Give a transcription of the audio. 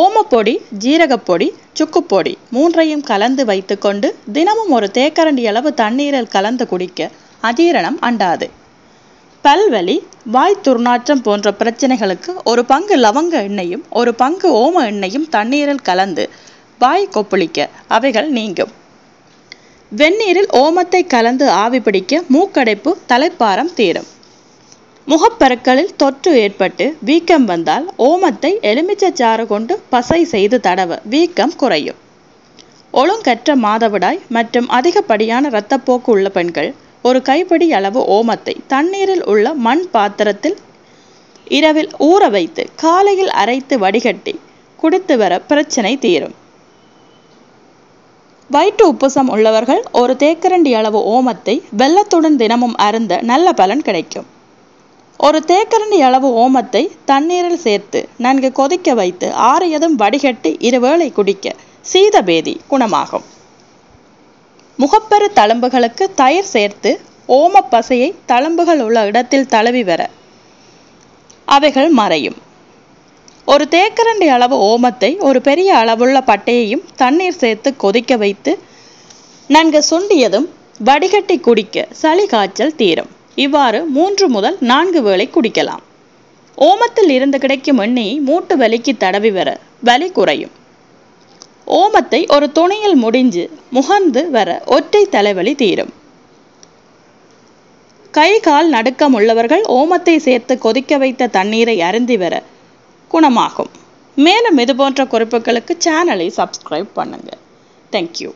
ஓமப்பொடி ஜீரகப்பொடி சுக்குப்பொடி மூன்றையும் கலந்து வைத்துக்கொண்டு தினமும் ஒரு தேக்கரண்டி அளவு தண்ணீரில் கலந்து குடிக்க அஜீரணம் அண்டாது. பல்வலி வாய் துர்நாற்றம் போன்ற பிரச்சனைகளுக்கு ஒரு பங்கு லவங்க எண்ணெயும் ஒரு பங்கு ஓம எண்ணெயும் தண்ணீரில் கலந்து வாய் கொப்பளிக்க அவைகள் நீங்கும். வெந்நீரில் ஓமத்தை கலந்து ஆவி பிடிக்க மூக்கடைப்பு தலைப்பாரம் தீரும். முகப்பெருக்களில் தொற்று ஏற்பட்டு வீக்கம் வந்தால் ஓமத்தை எலுமிச்சச்சாறு கொண்டு பசை செய்து தடவ வீக்கம் குறையும். ஒழுங்கற்ற மாதவிடாய் மற்றும் அதிகப்படியான இரத்தப்போக்கு உள்ள பெண்கள் ஒரு கைப்பிடி அளவு ஓமத்தை தண்ணீரில் உள்ள மண் பாத்திரத்தில் இரவில் ஊற வைத்து காலையில் அரைத்து வடிகட்டி குடித்து வர பிரச்சனை தீரும். வயிற்று உப்புசம் உள்ளவர்கள் ஒரு தேக்கரண்டி அளவு ஓமத்தை வெள்ளத்துடன் தினமும் அருந்த நல்ல பலன் கிடைக்கும். ஒரு தேக்கரண்டி அளவு ஓமத்தை தண்ணீரில் சேர்த்து நன்கு கொதிக்க வைத்து ஆறியதும் வடிகட்டி இருவேளை குடிக்க சீதபேதி குணமாகும். முகப்பரு தழும்புகளுக்கு தயிர் சேர்த்து ஓம பசையை தழும்புகள் உள்ள இடத்தில் தழுவி வர அவைகள் மறையும். ஒரு தேக்கரண்டி அளவு ஓமத்தை ஒரு பெரிய அளவுள்ள பட்டையையும் தண்ணீர் சேர்த்து கொதிக்க வைத்து நன்கு சுண்டியதும் வடிகட்டி குடிக்க சளி காய்ச்சல் தீரும். இவ்வாறு மூன்று முதல் நான்கு வேளை குடிக்கலாம். ஓமத்தில் இருந்து கிடைக்கும் எண்ணெயை மூட்டு வலிக்கு தடவி வர வலி குறையும். ஓமத்தை ஒரு துணியில் முடிஞ்சு முகந்து வர ஒற்றை தலைவலி தீரும். கை கால் நடுக்கம் உள்ளவர்கள் ஓமத்தை சேர்த்து கொதிக்க வைத்த தண்ணீரை அருந்தி வர குணமாகும். மேலும் இது போன்ற குறிப்புகளுக்கு சேனலை சப்ஸ்கிரைப் பண்ணுங்கள் தேங்க்யூ